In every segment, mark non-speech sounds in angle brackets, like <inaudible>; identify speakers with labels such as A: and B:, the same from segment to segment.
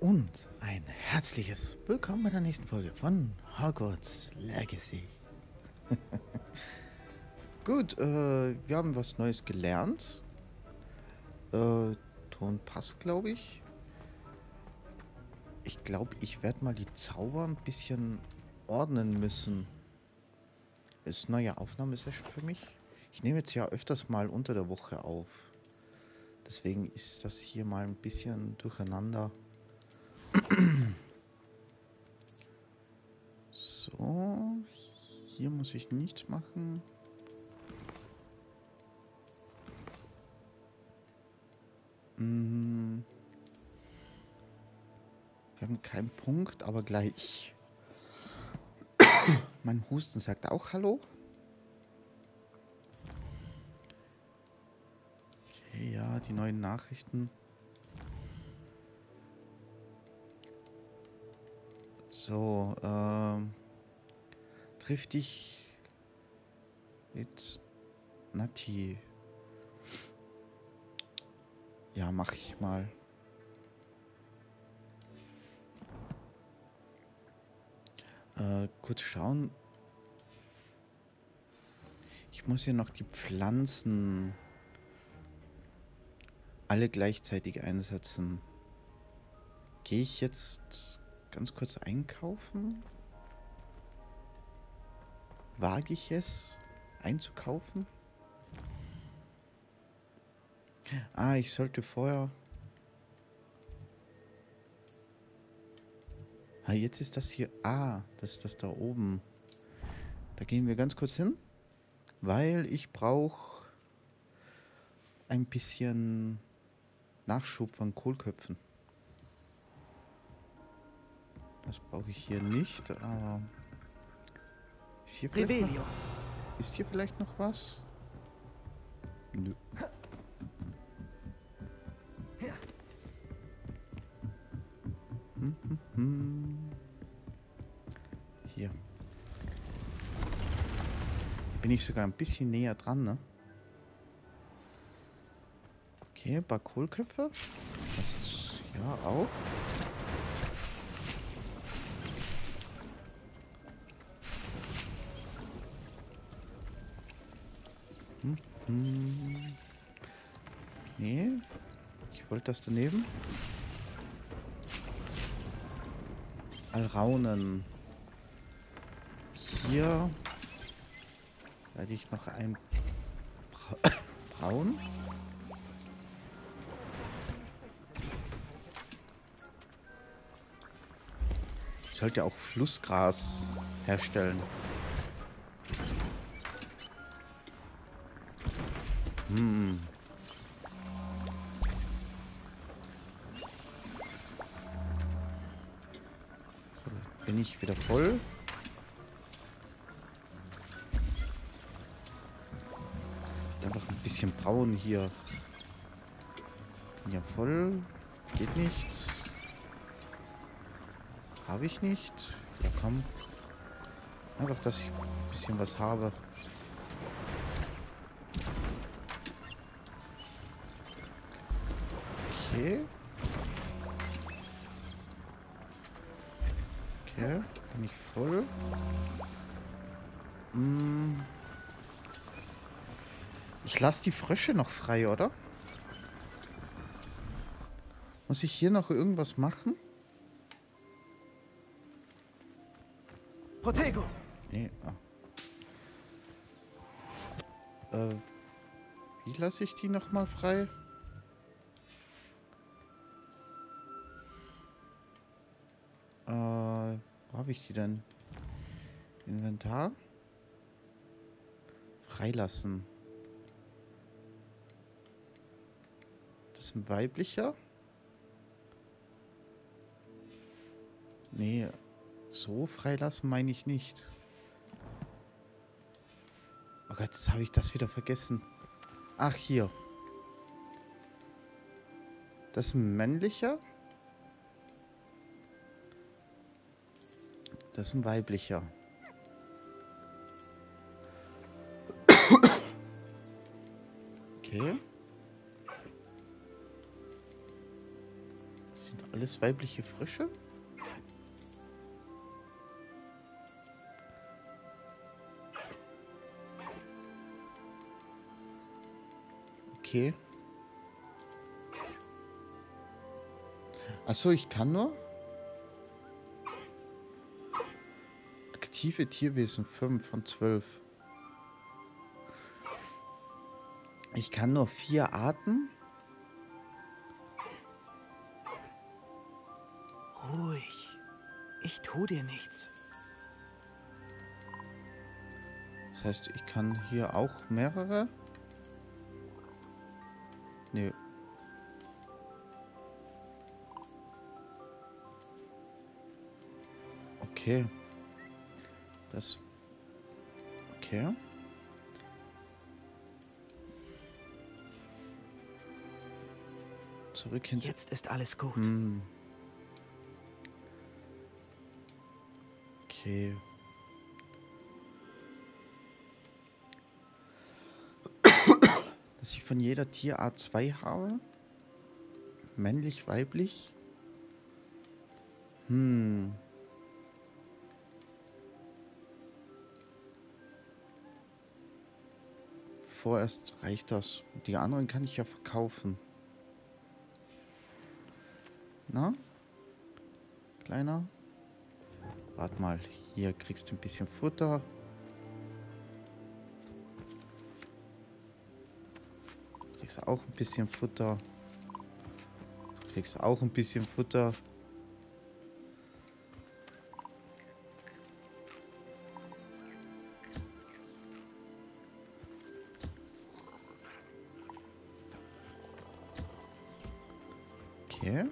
A: und ein herzliches Willkommen bei der nächsten Folge von Hogwarts Legacy. <laughs> Gut, äh, wir haben was Neues gelernt. Äh, Ton passt, glaube ich. Ich glaube, ich werde mal die Zauber ein bisschen ordnen müssen. Ist neue Aufnahmesession für mich. Ich nehme jetzt ja öfters mal unter der Woche auf. Deswegen ist das hier mal ein bisschen durcheinander. So, hier muss ich nichts machen. Mm. Wir haben keinen Punkt, aber gleich. mein Husten sagt auch Hallo. Okay, ja, die neuen Nachrichten. So, ähm. Triff dich mit Nati. Ja, mach ich mal. Äh, kurz schauen. Ich muss hier noch die Pflanzen alle gleichzeitig einsetzen. Gehe ich jetzt ganz kurz einkaufen? Wage ich es einzukaufen? Ah, ich sollte vorher... Ah, jetzt ist das hier... Ah, das ist das da oben. Da gehen wir ganz kurz hin, weil ich brauche ein bisschen Nachschub von Kohlköpfen. Das brauche ich hier nicht, aber... Ist hier, vielleicht noch, ist hier vielleicht noch was? Nö. Hm, hm, hm. Hier. Bin ich sogar ein bisschen näher dran, ne? Okay, ein paar Kohlköpfe. Das, ja, auch. Hm. Nee. Ich wollte das daneben. Alraunen. Hier werde ich noch ein Bra <coughs> Braun. Ich sollte auch Flussgras herstellen. Hm. So, bin ich wieder voll. Einfach ein bisschen braun hier. Bin ja voll. Geht nicht. Habe ich nicht. Ja, komm. Einfach, dass ich ein bisschen was habe. Ich lasse die Frösche noch frei, oder? Muss ich hier noch irgendwas machen?
B: Protego!
A: Nee, ah. Äh, wie lasse ich die noch mal frei? Äh, wo habe ich die denn? Inventar? Freilassen. Ein weiblicher? Nee, so freilassen meine ich nicht. Oh Gott, jetzt habe ich das wieder vergessen. Ach, hier. Das ist ein männlicher. Das ist ein weiblicher. Weibliche Frösche? Okay. Achso, ich kann nur. Aktive Tierwesen 5 von 12. Ich kann nur vier Arten.
B: Ruhig. Ich tu dir nichts.
A: Das heißt, ich kann hier auch mehrere. Nee. Okay. Das. Okay. Zurück hin.
B: Jetzt ist alles gut.
A: Hm. Okay. Dass ich von jeder Tierart zwei habe. Männlich, weiblich. Hm. Vorerst reicht das. Die anderen kann ich ja verkaufen. Na? Kleiner? Warte mal, hier kriegst du ein bisschen Futter. Kriegst auch ein bisschen Futter. Kriegst auch ein bisschen Futter. Okay.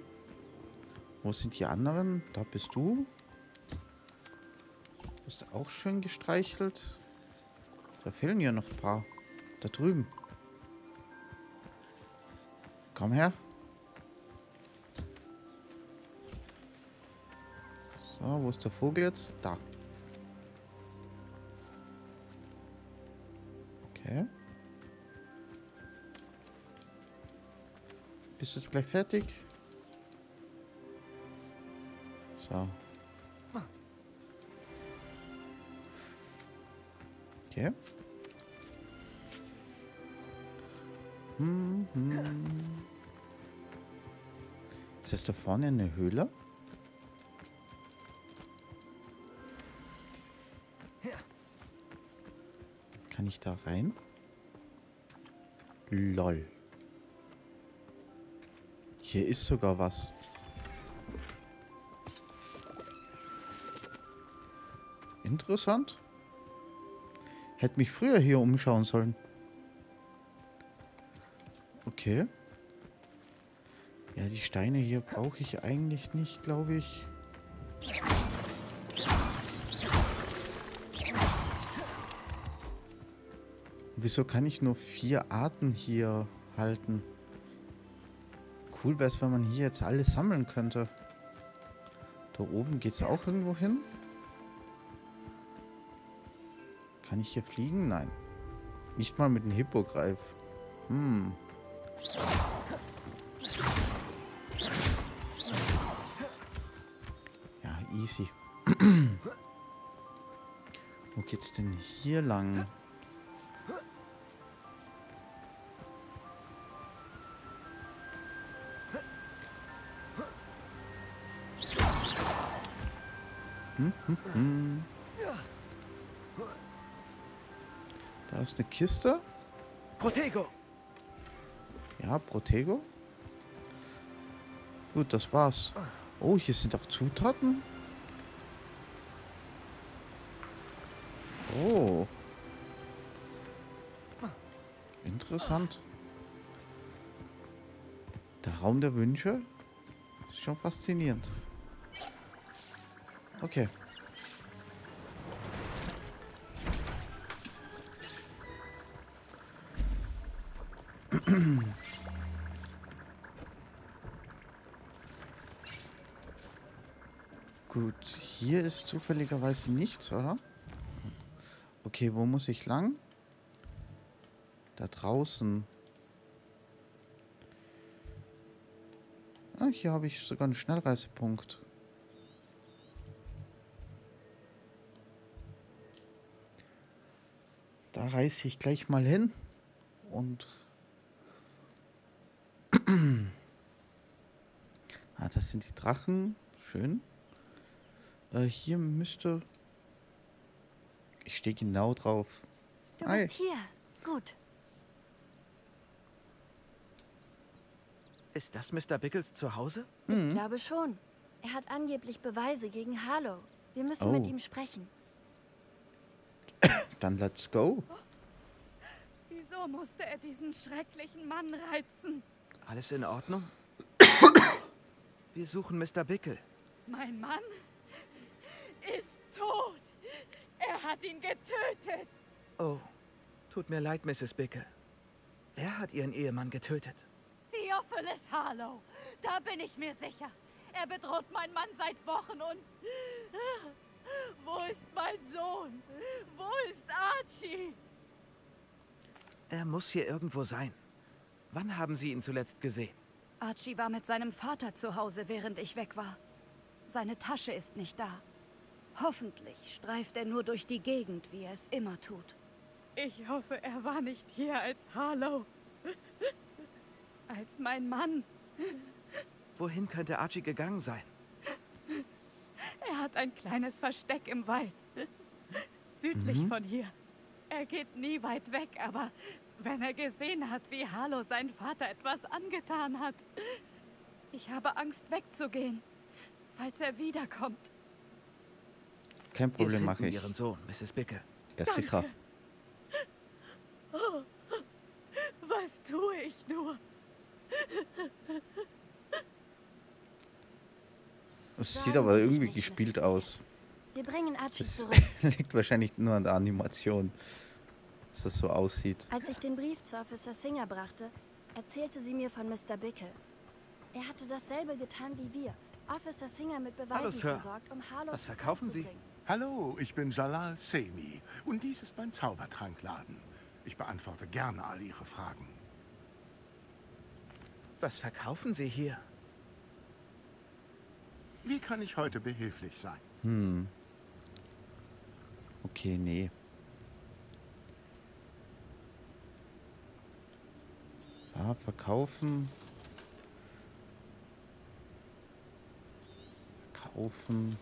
A: Wo sind die anderen? Da bist du. Du bist auch schön gestreichelt. Da fehlen ja noch ein paar. Da drüben. Komm her. So, wo ist der Vogel jetzt? Da. Okay. Bist du jetzt gleich fertig? So. Okay. Ist das da vorne eine Höhle? Kann ich da rein? Lol. Hier ist sogar was. Interessant. Hätte mich früher hier umschauen sollen. Okay. Ja, die Steine hier brauche ich eigentlich nicht, glaube ich. Wieso kann ich nur vier Arten hier halten? Cool wäre es, wenn man hier jetzt alles sammeln könnte. Da oben geht es auch irgendwo hin. Kann ich hier fliegen? Nein. Nicht mal mit dem Hippogreif. Hm. Ja, easy. <clears throat> Wo geht's denn hier lang? Hm, hm, hm. Ist eine Kiste.
B: Protego!
A: Ja, Protego. Gut, das war's. Oh, hier sind auch Zutaten. Oh. Interessant. Der Raum der Wünsche. Ist schon faszinierend. Okay. <clears throat> Gut, hier ist zufälligerweise nichts, oder? Okay, wo muss ich lang? Da draußen. Ah, hier habe ich sogar einen Schnellreisepunkt. Da reise ich gleich mal hin und ah, das sind die Drachen. Schön. Äh, hier müsste. Ich stehe genau drauf.
C: Du
A: Hi.
C: bist hier. Gut.
B: Ist das Mr. Bickles Zuhause?
C: Ich glaube schon. Er hat angeblich Beweise gegen Harlow. Wir müssen
A: Oh.
C: mit ihm sprechen. <coughs>
A: Dann let's go.
D: Wieso musste er diesen schrecklichen Mann reizen?
B: Alles in Ordnung? Wir suchen Mr. Bickle.
D: Mein Mann ist tot. Er hat ihn getötet.
B: Oh, tut mir leid, Mrs. Bickle. Wer hat Ihren Ehemann getötet?
D: Theophilus Harlow. Da bin ich mir sicher. Er bedroht meinen Mann seit Wochen und... Wo ist mein Sohn? Wo ist Archie?
B: Er muss hier irgendwo sein. Wann haben Sie ihn zuletzt gesehen?
D: Archie war mit seinem Vater zu Hause, während ich weg war. Seine Tasche ist nicht da. Hoffentlich streift er nur durch die Gegend, wie er es immer tut. Ich hoffe, er war nicht hier als Harlow. Als mein Mann.
B: Wohin könnte Archie gegangen sein?
D: Er hat ein kleines Versteck im Wald. Südlich von hier. Er geht nie weit weg, aber wenn er gesehen hat, wie Harlow sein Vater etwas angetan hat. Ich habe Angst wegzugehen, falls er wiederkommt.
A: Kein Problem, mache ich.
B: Ihren Sohn, Mrs. Bickle.
A: Ja, sicher.
D: Was tue ich nur?
A: Es sieht aber irgendwie gespielt aus.
C: Wir bringen Archie
A: Das
C: zurück. <laughs>
A: liegt wahrscheinlich nur an der Animation, dass das so aussieht.
C: Als ich den Brief zu Officer Singer brachte, erzählte sie mir von Mr. Bickle. Er hatte dasselbe getan wie wir. Officer Singer mit Beweisen
B: Hallo, Sir.
C: versorgt, um Harlow
B: Was
C: zu
B: verkaufen Sie?
C: bringen.
E: Hallo, ich bin Jalal Semi und dies ist mein Zaubertrankladen. Ich beantworte gerne all Ihre Fragen.
B: Was verkaufen Sie hier?
E: Wie kann ich heute behilflich sein?
A: Hm. Okay, nee. Ja, verkaufen. Kaufen.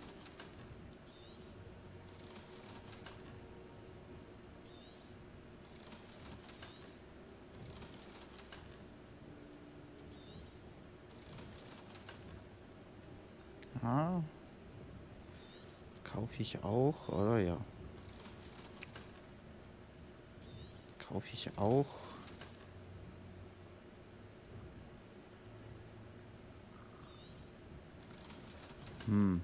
A: Ja. Kaufe ich auch, oder ja? Kaufe ich auch. Hm.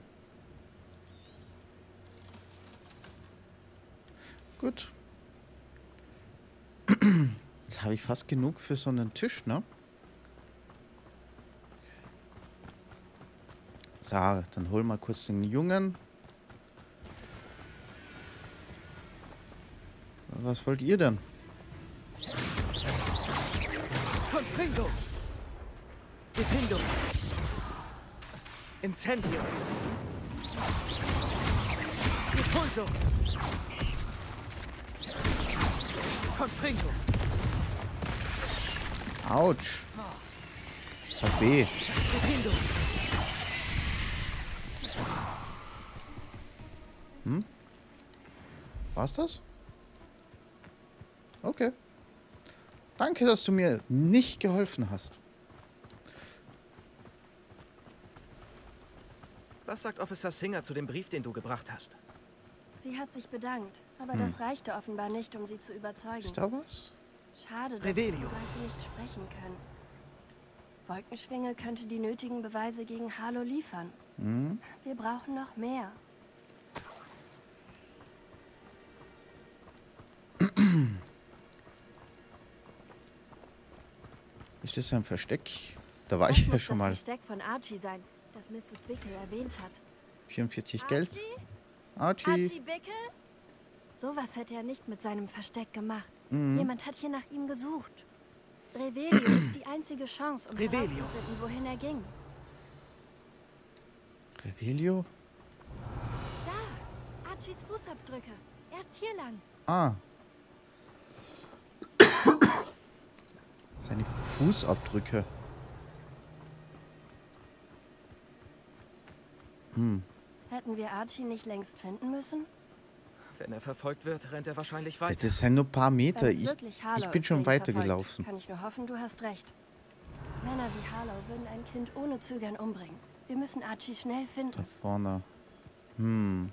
A: Gut. <clears throat> Jetzt habe ich fast genug für so einen Tisch, ne? So, dann hol mal kurz den Jungen. Was wollt ihr denn?
B: Confringo! Defindo! Incendio! Repulso! Confringo!
A: Autsch. Das hat weh.
B: Defindo!
A: War's das? Okay. Danke, dass du mir nicht geholfen hast.
B: Was sagt Officer Singer zu dem Brief, den du gebracht hast?
C: Sie hat sich bedankt, aber
A: Hm.
C: das reichte offenbar nicht, um sie zu überzeugen.
A: Ist da was?
C: Schade, dass
B: Revelio.
C: die Zweifel nicht sprechen können. Wolkenschwinge könnte die nötigen Beweise gegen Harlow liefern.
A: Hm?
C: Wir brauchen noch mehr.
A: Ist das ein Versteck? Da war
C: Das
A: ich ja
C: muss
A: schon
C: das
A: mal.
C: Versteck von Archie sein, das Mrs. Bickle erwähnt hat.
A: 44 Geld.
C: Archie?
A: Archie.
C: Bickle? Sowas hätte er nicht mit seinem Versteck gemacht.
A: Mhm.
C: Jemand hat hier nach ihm gesucht. Revelio ist die einzige Chance, um
B: Revelio.
C: herauszufinden, wohin er ging.
A: Revelio?
C: Da! Archies Fußabdrücke. Erst hier lang.
A: Ah. <coughs> Seine Fußabdrücke. Hm.
C: Hätten wir Archie nicht längst finden müssen?
B: Wenn er verfolgt wird, rennt er wahrscheinlich
A: Das
B: weiter.
A: sind nur ein paar Meter. Ich, ich bin
C: ist,
A: schon weitergelaufen.
C: Kann ich nur hoffen, du hast recht. Männer wie Harlow würden ein Kind ohne Zögern umbringen. Wir müssen Archie schnell
A: Da
C: finden.
A: vorne. Hm.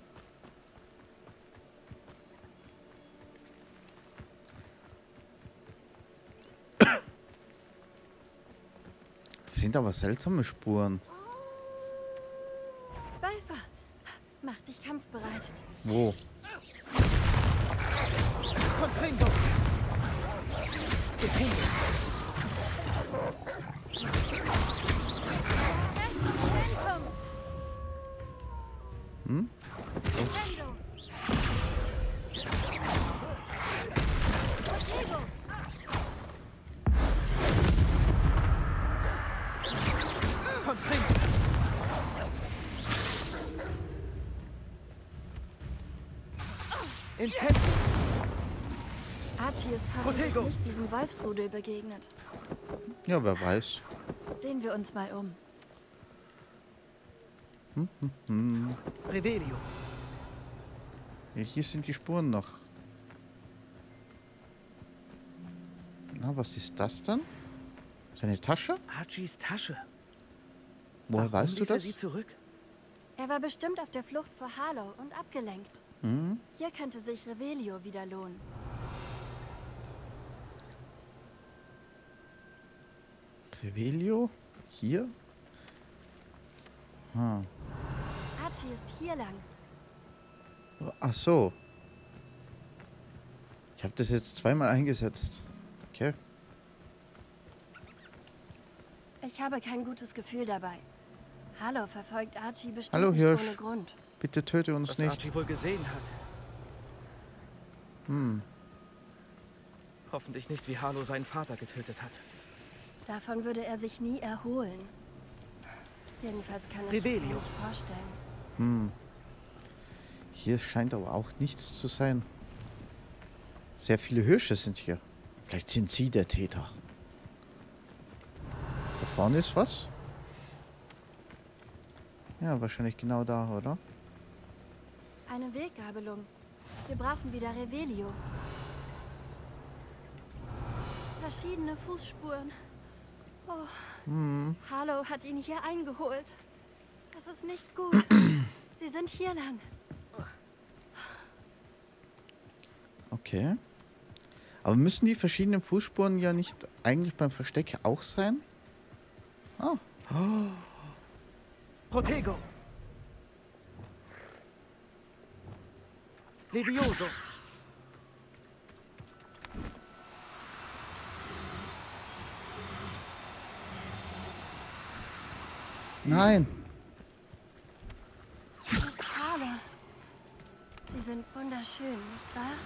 A: Das sind aber seltsame Spuren. Wo?
C: Wolfsrudel begegnet.
A: Ja, wer weiß.
C: Sehen wir uns mal um.
A: Hm.
B: Revelio!
A: Ja, hier sind die Spuren noch. Na, was ist das dann? Seine Tasche?
B: Archies Tasche.
A: Woher
B: Warum
A: weißt du
B: ließ er
A: das?
B: sie zurück?
C: Er war bestimmt auf der Flucht vor Harlow und abgelenkt.
A: Hm?
C: Hier könnte sich Revelio wieder lohnen.
A: Revelio? Hier? Ah.
C: Archie ist hier lang.
A: Ach so. Ich habe das jetzt zweimal eingesetzt. Okay.
C: Ich habe kein gutes Gefühl dabei. Harlow verfolgt Archie bestimmt
A: Hallo,
C: nicht
A: Hirsch.
C: ohne Grund.
A: Bitte töte uns
B: Was
A: nicht.
B: Archie wohl gesehen hat.
A: Hm.
B: Hoffentlich nicht, wie Harlow seinen Vater getötet hat.
C: Davon würde er sich nie erholen. Jedenfalls kann ich mir
B: Revelio.
C: nicht vorstellen.
A: Hm. Hier scheint aber auch nichts zu sein. Sehr viele Hirsche sind hier. Vielleicht sind sie der Täter. Da vorne ist was? Ja, wahrscheinlich genau da, oder?
C: Eine Weggabelung. Wir brauchen wieder Revelio. Verschiedene Fußspuren. Oh,
A: Hm.
C: Harlow hat ihn hier eingeholt. Das ist nicht gut. <clears throat> Sie sind hier lang.
A: Okay. Aber müssen die verschiedenen Fußspuren ja nicht eigentlich beim Versteck auch sein? Ah. <gasps>
B: Protego! Levioso!
A: Nein.
C: Testrale. Sie sind wunderschön, nicht wahr?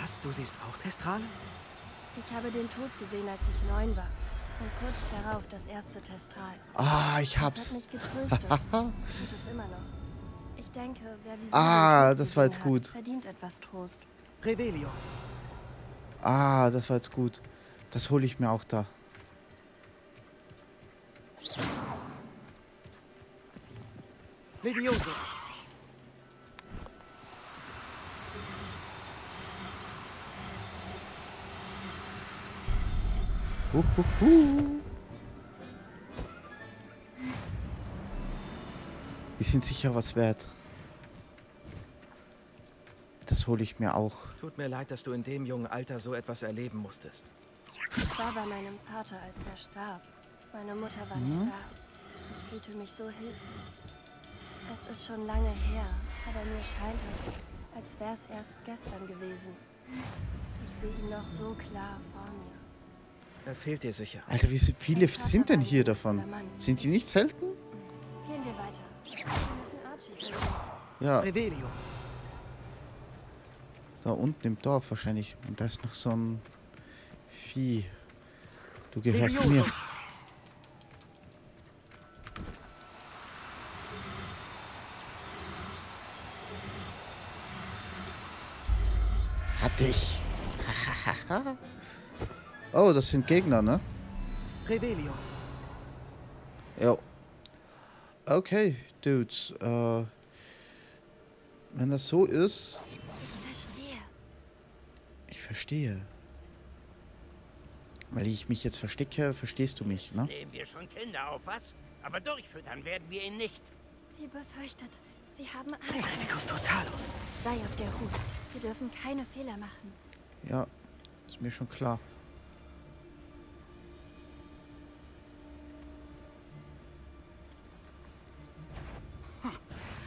B: Was, du siehst auch Testrale?
C: Ich habe den Tod gesehen, als ich neun war. Und kurz darauf das erste Testral.
A: Ah, ich
C: Das hat
A: hab's.
C: mich getröstet. <laughs> Tut es immer noch. Ich denke, wer wie wir
A: Ah, das war jetzt
C: hat,
A: gut.
C: verdient etwas Trost.
B: Revelio!
A: Ah, das war jetzt gut. Das hole ich mir auch da.
B: Levioso!
A: Huhuhu. Die sind sicher was wert. Das hole ich mir auch.
B: Tut mir leid, dass du in dem jungen Alter so etwas erleben musstest.
C: Ich war bei meinem Vater, als er starb. Meine Mutter war
A: Mhm.
C: nicht da. Ich fühlte mich so hilflos. Es ist schon lange her, aber mir scheint es, als wäre es erst gestern gewesen. Ich sehe ihn noch so klar vor mir.
B: Er fehlt dir sicher.
A: Alter, wie viele sind denn hier davon? Sind die nicht selten?
C: Gehen wir weiter. Wir müssen Archie finden.
A: Ja,
B: Revelio!
A: da unten im Dorf wahrscheinlich. Und da ist noch so ein Vieh. Du gehörst
B: Levioso!
A: mir. Hab dich. <laughs> oh, das sind Gegner, ne?
B: Revelio.
A: Ja. Okay, Dudes. Äh, wenn das so ist,
C: Ich verstehe.
A: ich verstehe. Weil ich mich jetzt verstecke, verstehst du mich, ne?
F: Nehmen wir schon Kinder auf, was? Aber durchfüttern werden wir ihn nicht.
C: Wie befürchtet. Sie haben Angst.
B: Ridicus Totalus.
C: Sei auf der Hut. Wir dürfen keine Fehler machen.
A: Ja, ist mir schon klar.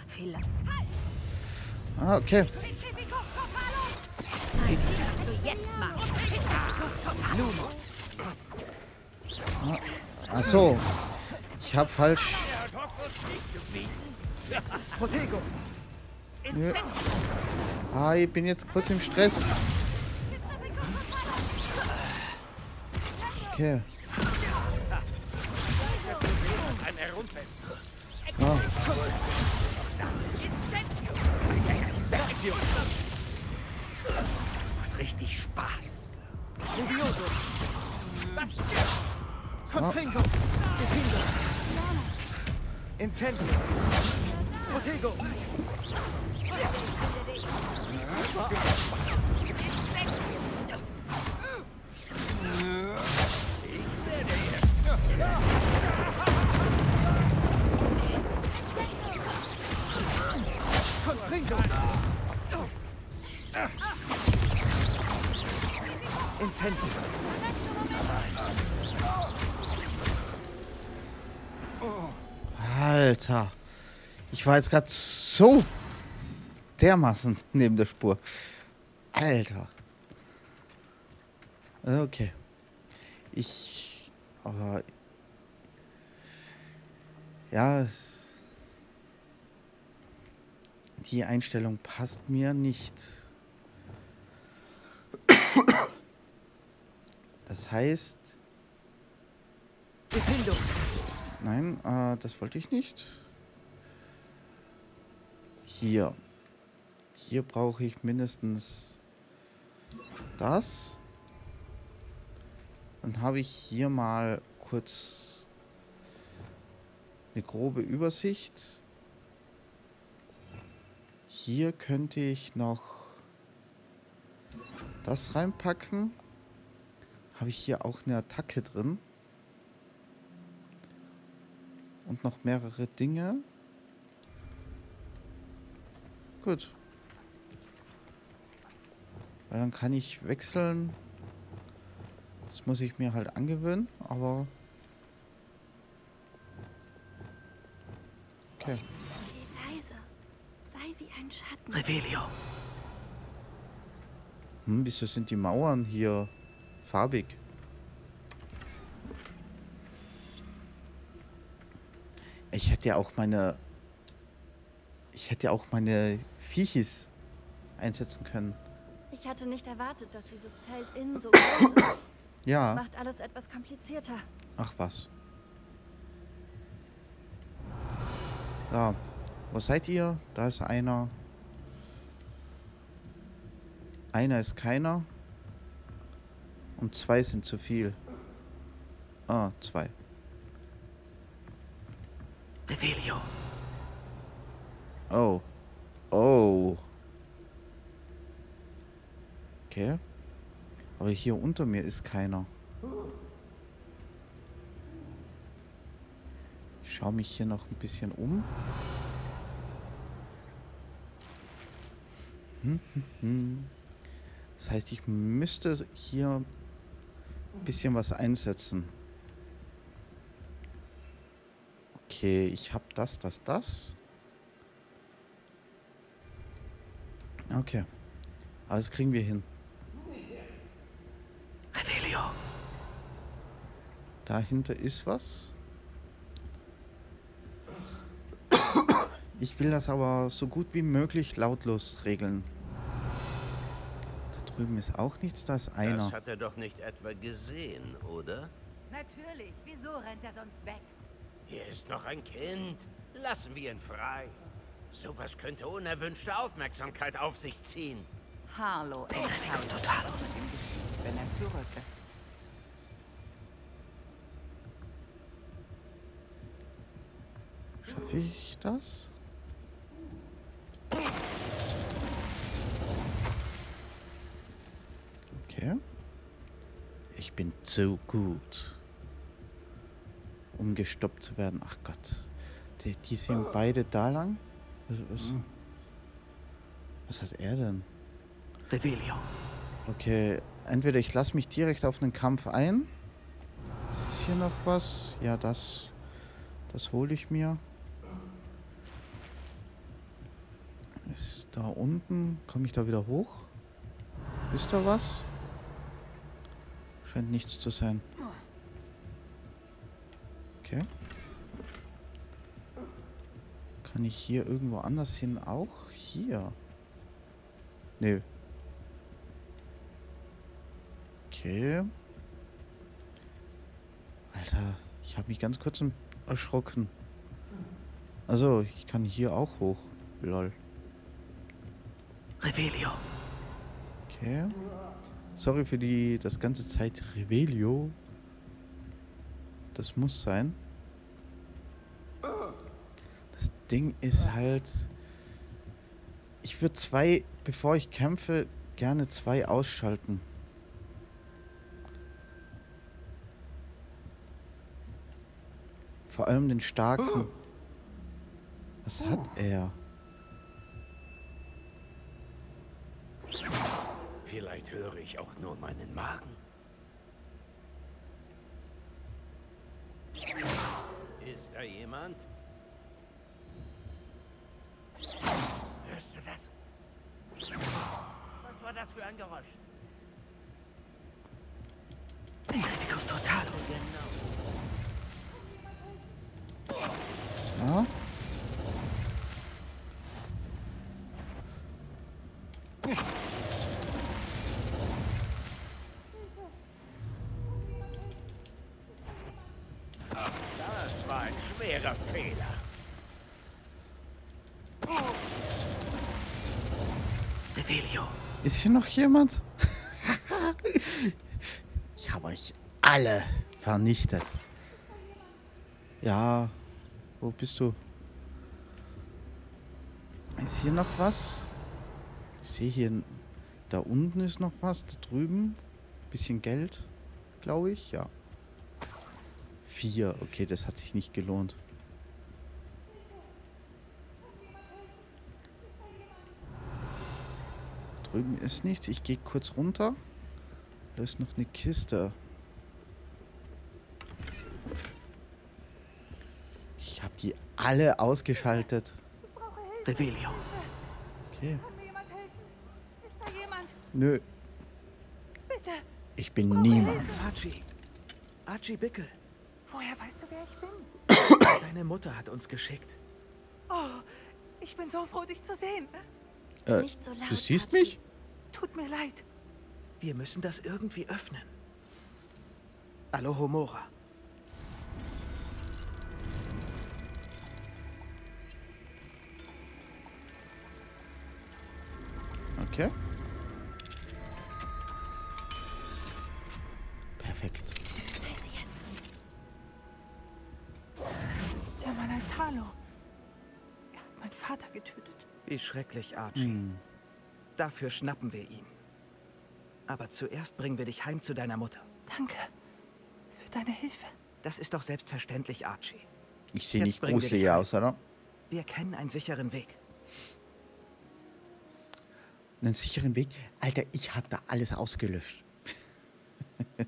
D: Fehler.
A: Ah, okay.
D: Was du jetzt machst.
A: Ach so. Ich hab falsch.
B: Protego.
A: Nö. Ah, ich bin jetzt kurz im Stress. Okay. Ah.
F: Das macht richtig Spaß.
B: Levioso. Defendo. Incendio. Protego. Confringo.
A: Alter. Ich war jetzt gerade so dermaßen <laughs> neben der Spur. Alter. Okay. Ich. Aber. Ja. Es, die Einstellung passt mir nicht. Das heißt. Nein, äh, das wollte ich nicht. Hier. Hier brauche ich mindestens das. Dann habe ich hier mal kurz eine grobe Übersicht. Hier könnte ich noch das reinpacken. Habe ich hier auch eine Attacke drin und noch mehrere Dinge. Gut. Weil dann kann ich wechseln. Das muss ich mir halt angewöhnen, aber... Okay.
C: Geh leise. Sei wie ein Schatten.
B: Revelio.
A: Hm, wieso sind die Mauern hier farbig? Ich hätte ja auch meine... Ich hätte ja auch meine Viechis einsetzen können.
C: Ich hatte nicht erwartet, dass dieses Zelt innen so groß ist. Das <coughs>
A: Ja.
C: macht alles etwas komplizierter.
A: Ach was. Ja. Wo seid ihr? Da ist einer. Einer ist keiner. Und zwei sind zu viel. Ah, zwei.
B: Revelio.
A: Oh. Oh. Okay. Aber hier unter mir ist keiner. Ich schaue mich hier noch ein bisschen um. Hm, hm, hm. Das heißt, ich müsste hier ein bisschen was einsetzen. Okay, ich habe das, das, das. Okay. Aber das kriegen wir hin.
B: Revelio.
A: Dahinter ist was. Ich will das aber so gut wie möglich lautlos regeln. Da drüben ist auch nichts, da ist einer.
F: Das hat er doch nicht etwa gesehen, oder?
G: Natürlich. Wieso rennt er sonst weg?
F: Hier ist noch ein Kind. Lassen wir ihn frei. Sowas könnte unerwünschte Aufmerksamkeit auf sich ziehen.
G: Harlow ihm geschieht, wenn er zurück ist.
A: Schaffe ich das? Okay. Ich bin zu gut, um gestoppt zu werden. Ach Gott. Die, die sind beide da lang? Was, was, was hat er denn?
B: Revelio.
A: Okay, entweder ich lasse mich direkt auf einen Kampf ein. Ist hier noch was? Ja, das. Das hole ich mir. Ist da unten. Komme ich da wieder hoch? Ist da was? Scheint nichts zu sein. Okay. Kann ich hier irgendwo anders hin auch? Hier. Nö. Okay. Alter, ich habe mich ganz kurz erschrocken. Also, ich kann hier auch hoch. Lol.
B: Revelio.
A: Okay. Sorry für die das ganze Zeit Revelio. Das muss sein. Das Ding ist halt. Ich würde zwei, bevor ich kämpfe, gerne zwei ausschalten. Vor allem den starken. Was hat er?
F: Vielleicht höre ich auch nur meinen Magen. Ist da jemand? Hörst du das? Was war das für ein Geräusch?
B: Magnificus Totalus.
A: Ja?
F: Das war ein schwerer Fehler.
A: Ist hier noch jemand? <laughs> ich habe euch alle vernichtet. Ja, wo bist du? Ist hier noch was? Ich sehe hier, da unten ist noch was, da drüben. Bisschen Geld, glaube ich, ja. Vier, okay, das hat sich nicht gelohnt. Drüben ist nichts. Ich gehe kurz runter. Da ist noch eine Kiste. Ich habe die alle ausgeschaltet.
B: Revelio.
A: Okay. Nö,
D: Bitte!
A: ich bin niemand.
B: Archie. Archie Bickel.
D: Woher weißt du, wer ich bin? <coughs>
B: Deine Mutter hat uns geschickt.
D: Oh, ich bin so froh, dich zu sehen.
A: Äh,
C: Nicht so laut,
A: du siehst
C: Archie.
A: mich?
D: Tut mir leid.
B: Wir müssen das irgendwie öffnen. Alohomora.
A: Okay. Perfekt.
D: Der Mann heißt Harlow. Er hat meinen Vater getötet.
B: Wie schrecklich, Archie.
A: Hm.
B: Dafür schnappen wir ihn. Aber zuerst bringen wir dich heim zu deiner Mutter.
D: Danke für deine Hilfe.
B: Das ist doch selbstverständlich, Archie.
A: Ich sehe nicht gruselig aus, oder?
B: Wir kennen einen sicheren Weg.
A: Einen sicheren Weg? Alter, ich hab da alles ausgelöscht. <laughs>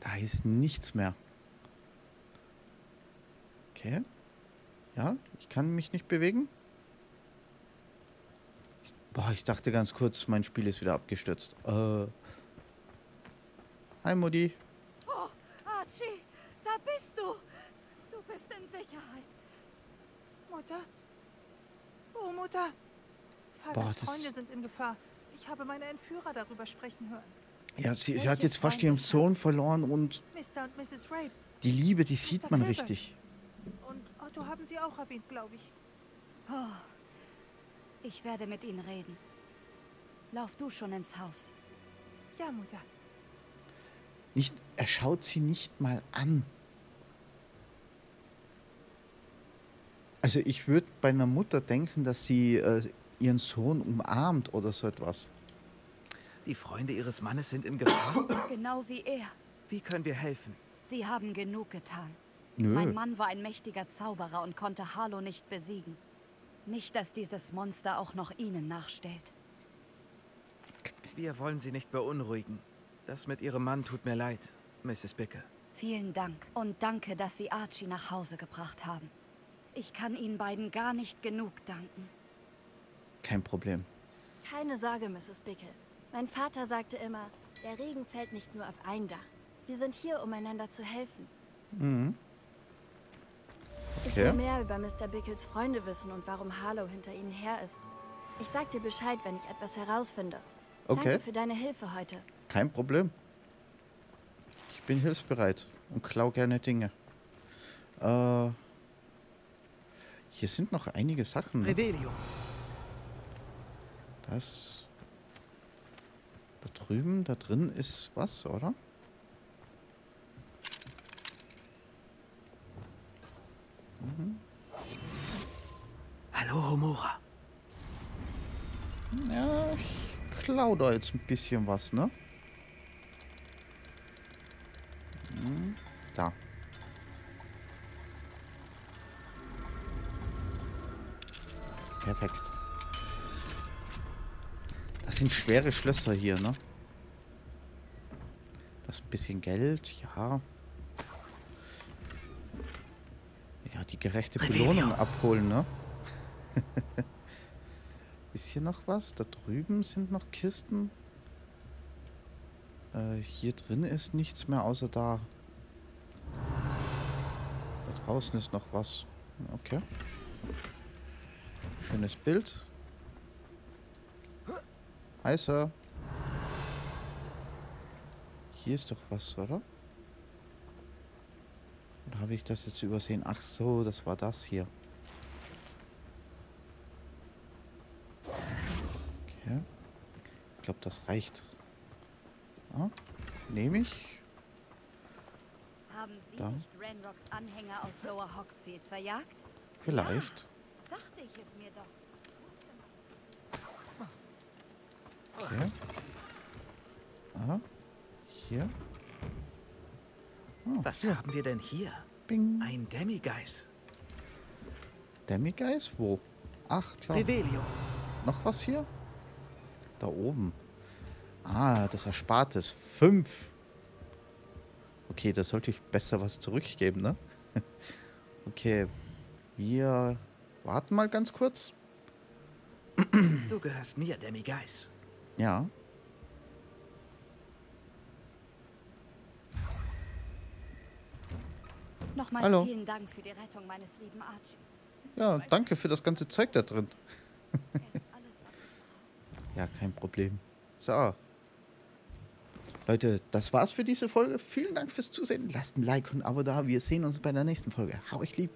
A: da ist nichts mehr. Okay. Ja, ich kann mich nicht bewegen. Boah, ich dachte ganz kurz, mein Spiel ist wieder abgestürzt. Äh. Hi, Mutti.
D: Oh, Archie, da bist du. Du bist in Sicherheit. Mutter? Oh, Mutter. Vaters
A: Boah, das-
D: Freunde sind in Gefahr. Ich habe meine Entführer darüber sprechen hören.
A: Ja, sie, sie hat jetzt fast ihren Sohn verloren und
D: Mr. und Mrs. Rape
A: die Liebe, die sieht
D: Mr.
A: man
D: Filbert.
A: richtig.
D: und Otto haben sie auch erwähnt, glaube ich. Oh. Ich werde mit ihnen reden. Lauf du schon ins Haus.
H: Ja, Mutter.
A: Nicht, er schaut sie nicht mal an. Also ich würde bei einer Mutter denken, dass sie äh, ihren Sohn umarmt oder so etwas.
B: Die Freunde Ihres Mannes sind in Gefahr. <coughs>
D: Genau wie er.
B: Wie können wir helfen?
D: Sie haben genug getan.
A: Nö.
D: Mein Mann war ein mächtiger Zauberer und konnte Harlow nicht besiegen. Nicht, dass dieses Monster auch noch ihnen nachstellt.
B: Wir wollen Sie nicht beunruhigen. Das mit Ihrem Mann tut mir leid, Mrs. Bickle.
D: Vielen Dank und danke, dass Sie Archie nach Hause gebracht haben. Ich kann Ihnen beiden gar nicht genug danken.
A: Kein Problem.
C: Keine Sorge, Mrs. Bickle. Mein Vater sagte immer, der Regen fällt nicht nur auf ein Dach. Wir sind hier, um einander zu helfen.
A: Mhm.
C: Ich
A: Okay.
C: will mehr über Mr. Bickles Freunde wissen und warum Harlow hinter ihnen her ist. Ich sag dir Bescheid, wenn ich etwas herausfinde.
A: Okay.
C: Danke für deine Hilfe heute.
A: Kein Problem. Ich bin hilfsbereit und klau gerne Dinge. Äh, hier sind noch einige Sachen. Ne?
B: Revelio.
A: Das. Da drüben, da drin ist was, oder?
B: Hallo, Homora.
A: Ja, ich klau da jetzt ein bisschen was, ne? Hm, Da. Perfekt. Das sind schwere Schlösser hier, ne? Das ein bisschen Geld, ja. Ja, die gerechte. Belohnung abholen, ne? <laughs> Ist hier noch was? Da drüben sind noch Kisten. Äh, hier drin ist nichts mehr außer da. Da draußen ist noch was. Okay. Schönes Bild. Hi, Sir. Hier ist doch was, oder? Habe ich das jetzt übersehen? Ach so, das war das hier. Okay. Ich glaube, das reicht. Ah, Nehme ich.
D: Haben Sie
A: Da.
D: nicht Ranrocks Anhänger aus Lower Hogsfield verjagt?
A: Vielleicht.
D: Dachte ich es mir doch.
A: Okay. Aha. Hier. Ah,
B: Was
A: hier.
B: haben wir denn hier?
A: Bing.
B: Ein Demigeist.
A: Demigeist? Wo? Ach, klar.
B: Revelio.
A: Noch was hier? Da oben. Ah, das erspart es. Fünf. Okay, da sollte ich besser was zurückgeben, ne? <laughs> okay. Wir warten mal ganz kurz.
B: Du gehörst mir, Demigeist.
A: Ja.
D: Nochmals
A: Hallo.
D: vielen Dank für die Rettung meines lieben Archie.
A: Ja, danke für das ganze Zeug da drin. Ja, kein Problem. So. Leute, das war's für diese Folge. Vielen Dank fürs Zusehen. Lasst ein Like und ein Abo da. Wir sehen uns bei der nächsten Folge. Hau euch lieb.